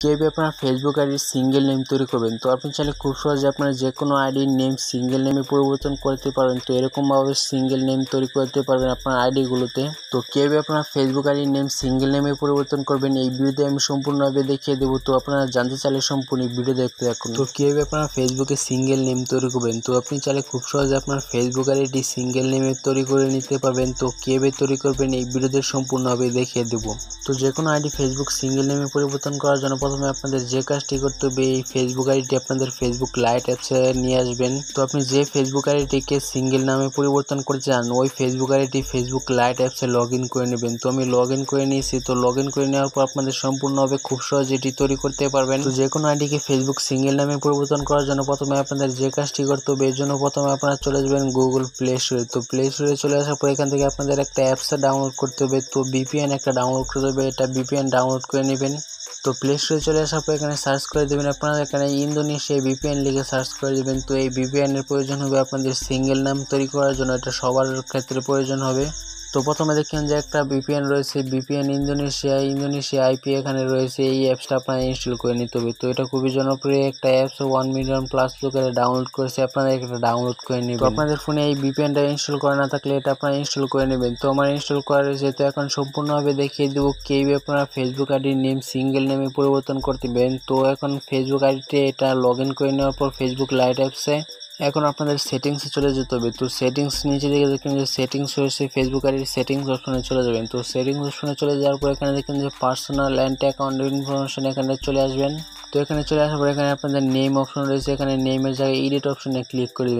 কীভাবে আপনার ফেসবুক আইডির সিঙ্গেল নেম তৈরি করবেন, তো আপনি চাইলে খুব সহজে আপনার যে কোনো আইডির নেম সিঙ্গেল নেমে পরিবর্তন করতে পারবেন তো এরকমভাবে সিঙ্গেল নেম তৈরি করতে পারবেন আপনার আইডিগুলোতে। তো কীভাবে আপনার ফেসবুক আইডির নেম সিঙ্গেল নেমে পরিবর্তন করবেন, এই ভিডিওতে আমি সম্পূর্ণভাবে দেখিয়ে দেবো, তো আপনারা জানতে চাইলে সম্পূর্ণ ভিডিও দেখতে থাকুন। তো কীভাবে আপনার ফেসবুকে সিঙ্গেল নেম তৈরি করবেন, তো আপনি চাইলে খুব সহজে আপনার ফেসবুক আইডিটি সিঙ্গেল নেমে তৈরি করে নিতে পারবেন, তো কীভাবে তৈরি করবেন, এই ভিডিওতে সম্পূর্ণভাবে দেখিয়ে দেবো। তো যে কোনো আইডি ফেসবুক সিঙ্গেল নেমে পরিবর্তন করার জন্য প্রথমে আপনাদের যে কাজটি করতে হবে, এই ফেসবুক আইডিটি আপনাদের ফেসবুক লাইট অ্যাপসে নিয়ে আসবেন। তো আপনি যে ফেসবুক আইডিটিকে সিঙ্গেল নামে পরিবর্তন করতে চান, ওই ফেসবুক আইডিটি ফেসবুক লাইট অ্যাপসে লগ করে নেবেন। তো আমি লগ করে নিয়েছি। তো লগ করে নেওয়ার পর আপনাদের সম্পূর্ণভাবে খুব সহজে এটি তৈরি করতে পারবেন। তো যে কোনো আইডিকে ফেসবুক সিঙ্গেল নামে পরিবর্তন করার জন্য প্রথমে আপনাদের যে কাজটি করতে হবে, এর জন্য প্রথমে আপনারা চলে যাবেন গুগল প্লে স্টোরে তো প্লে স্টোরে চলে আসার পর এখান থেকে আপনাদের একটা অ্যাপসে ডাউনলোড করতে হবে। তো বিপিএন একটা ডাউনলোড করতে হবে। এটা বিপিএন ডাউনলোড করে নেবেন। তো প্লে স্টোরে চলে আসার পর এখানে সার্চ করে দেবেন আপনারা। এখানে ইন্দোনেশিয়া বিপিএন লিখে সার্চ করে দেবেন। তো এই বিপিএন এর প্রয়োজন হবে আপনাদের সিঙ্গেল নাম তৈরি করার জন্য। এটা সবার ক্ষেত্রে প্রয়োজন হবে। তো প্রথমে দেখেন যে একটা বিপিএন রয়েছে বিপিএন ইন্দোনেশিয়া ইন্দোনেশিয়া আইপি এখানে রয়েছে, এই অ্যাপসটা আপনারা ইনস্টল করে নিতে হবে। তো এটা খুবই জনপ্রিয় একটা অ্যাপস ওয়ান মিলিয়ন প্লাস লোকেরা ডাউনলোড করেছে, আপনারা এটা ডাউনলোড করে নেবেন। আপনাদের ফোনে এই বিপিএনটা ইনস্টল করা না থাকলে এটা আপনারা ইনস্টল করে নেবেন। তো আমার ইনস্টল করা রয়েছে তো এখন সম্পূর্ণভাবে দেখিয়ে দেবো কীভাবে আপনারা ফেসবুক আইডির নেম সিঙ্গেল নেমে পরিবর্তন করতেবেন তো এখন ফেসবুক আইডিতে এটা লগ ইন করে নেওয়ার পর ফেসবুক লাইট অ্যাপসে এখন আপনাদের সেটিংসে চলে যেতে হবে। তো সেটিংস নিচে দিকে দেখেন যে সেটিংস রয়েছে ফেসবুক আইডির সেটিংস অপশনে চলে যাবেন। তো সেটিংস অপশনে চলে যাওয়ার পর এখানে দেখেন যে পার্সোনাল অ্যান্ড অ্যাকাউন্ট ইনফরমেশন এখানে চলে আসবেন। তো এখানে চলে আসার পর এখানে আপনাদের নেম অপশন রয়েছে, এখানে নেমের জায়গায় এডিট অপশনে ক্লিক করে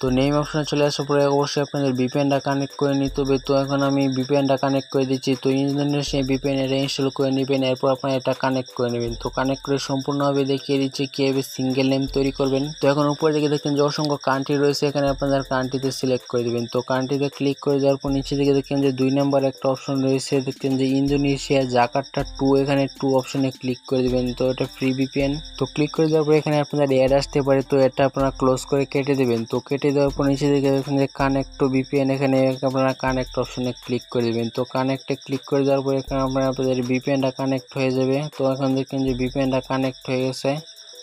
তো নেম অপশানে চলে আসার পরে অবশ্যই আপনাদের বিপিএনটা কানেক্ট করে নিতে হবে তো এখন আমি বিপিএনটা কানেক্ট করে দিচ্ছি। তো ইন্দোনেশিয়া বিপিএন এটা ইনস্টল করে নেবেন, এরপর আপনারা এটা কানেক্ট করে নেবেন। তো কানেক্ট করে সম্পূর্ণভাবে দেখিয়ে দিচ্ছি কীভাবে সিঙ্গেল নেম তৈরি করবেন। তো এখন উপরে দিকে দেখেন যে অসংখ্য কান্ট্রি রয়েছে, এখানে আপনাদের কান্ট্রিতে সিলেক্ট করে দেবেন। তো কান্ট্রিতে ক্লিক করে দেওয়ার পর নিচে দিকে দেখেন যে দুই নাম্বার একটা অপশন রয়েছে। দেখেন যে ইন্দোনেশিয়া জাকার্টা টু এখানে টু অপশনে ক্লিক করে দেবেন। তো এটা ফ্রি বিপিএন তো ক্লিক করে দেওয়ার পর এখানে আপনাদের অ্যাড আসতে পারে। তো এটা আপনারা ক্লোজ করে কেটে দেবেন। তো কেটে দেওয়ার পর নিচে দিকে দেখেন যে কানেক্ট টু বিপিএন এখানে আপনারা কানেক্ট অপশনে ক্লিক করে দেবেন। তো কানেক্টে ক্লিক করে দেওয়ার পর এখানে আপনারা আপনাদের বিপিএনটা কানেক্ট হয়ে যাবে। তো এখন দেখেন যে বিপিএনটা কানেক্ট হয়ে গেছে।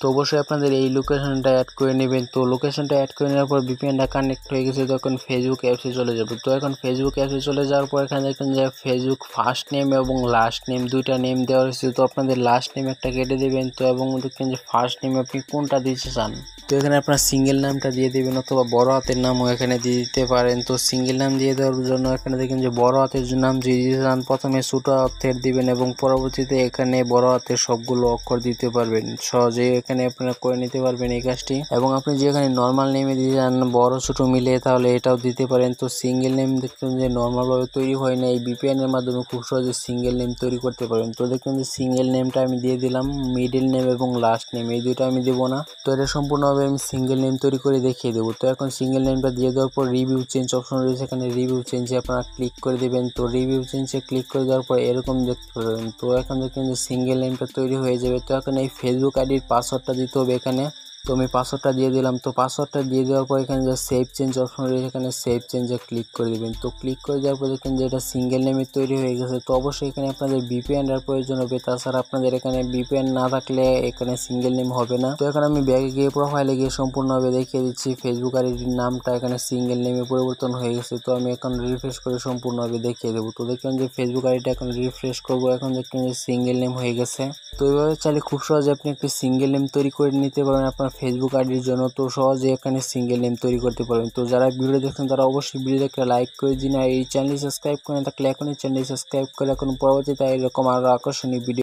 তো অবশ্যই আপনাদের এই লোকেশনটা অ্যাড করে নেবেন। তো লোকেশনটা অ্যাড করে নেওয়ার পর বিপিএনটা কানেক্ট হয়ে গেছে তো এখন ফেসবুক অ্যাপসে চলে যাবে। তো এখন ফেসবুক অ্যাপসে চলে যাওয়ার পর এখানে দেখেন যে ফেসবুক ফার্স্ট নেম এবং লাস্ট নেম দুইটা নেম দেওয়া হয়েছে তো আপনাদের লাস্ট নেম একটা কেটে দেবেন, তো এবং দেখেন যে ফার্স্ট নেম আপনি কোনটা দিতে চান। তো এখানে আপনার সিঙ্গেল নামটা দিয়ে দেবেন অথবা বড় হাতের নামও এখানে দিয়ে দিতে পারেন। তো সিঙ্গেল নাম দিয়ে দেওয়ার জন্য এখানে দেখেন যে বড় হাতের নাম যদি দিতে চান, প্রথমে ছোটো হাতের দিবেন এবং পরবর্তীতে এখানে বড় হাতের সবগুলো অক্ষর দিতে পারবেন। সহজে এখানে আপনারা করে নিতে পারবেন এই কাজটি। এবং আপনি যেখানে নর্মাল নেমে দিয়ে যান বড় ছোটো মিলে, তাহলে এটাও দিতে পারেন। তো সিঙ্গেল নেম দেখবেন যে নর্মালভাবে তৈরি হয় না, এই বিপিএনের মাধ্যমে খুব সহজে সিঙ্গেল নেম তৈরি করতে পারেন তো দেখবেন যে সিঙ্গেল নেমটা আমি দিয়ে দিলাম মিডিল নেম এবং লাস্ট নেম এই দুটো আমি দেবো না। তো এটা সম্পূর্ণভাবে আমি সিঙ্গেল নেম তৈরি করে দেখিয়ে দেবো। তো এখন সিঙ্গেল নেমটা দিয়ে দেওয়ার পর রিভিউ চেঞ্জ অপশন রয়েছে। এখানে রিভিউ চেঞ্জে আপনারা ক্লিক করে দেবেন। তো রিভিউ চেঞ্জে ক্লিক করে দেওয়ার পর এরকম দেখতে পারবেন। তো এখন দেখবেন যে সিঙ্গেল নেমটা তৈরি হয়ে যাবে। তো এখন এই ফেসবুক আইডির পাসওয়ার্ডটা দিতে হবে এখানে তো আমি পাসওয়ার্ডটা দিয়ে দিলাম। তো পাসওয়ার্ডটা দিয়ে দেওয়ার পর এখানে যে সেভ চেঞ্জ অপশন রয়েছে, এখানে সেভ চেঞ্জে ক্লিক করে দেবেন। তো ক্লিক করে দেওয়ার পর দেখেন যে এটা সিঙ্গেল নেমে তৈরি হয়ে গেছে। তো অবশ্যই এখানে আপনাদের বিপিএন এর প্রয়োজন হবে। তাছাড়া আপনাদের এখানে বিপিএন না থাকলে এখানে সিঙ্গেল নেম হবে না। তো এখন আমি ব্যাগে গিয়ে প্রোফাইলে গিয়ে সম্পূর্ণভাবে দেখিয়ে দিচ্ছি। ফেসবুক আইডির নামটা এখানে সিঙ্গেল নেমে পরিবর্তন হয়ে গেছে। তো আমি এখন রিফ্রেশ করে সম্পূর্ণভাবে দেখিয়ে দেবো। তো দেখবেন যে ফেসবুক আইডিটা এখন রিফ্রেশ করব। এখন দেখবেন যে সিঙ্গেল নেম হয়ে গেছে। তো এইভাবে চাইলে খুব সহজে আপনি একটি সিঙ্গেল নেম তৈরি করে নিতে পারবেন আপনার ফেসবুক আইডির জন্য তো সহজে এখানে সিঙ্গেল নেম তৈরি করতে পারবেন। তো যারা ভিডিও দেখছেন, তারা অবশ্যই ভিডিও একটা লাইক করে দিন আর এই চ্যানেলটি সাবস্ক্রাইব করে থাকলে এই চ্যানেলটি সাবস্ক্রাইব করে এখন পরবর্তীতে এরকম আরও আকর্ষণীয় ভিডিও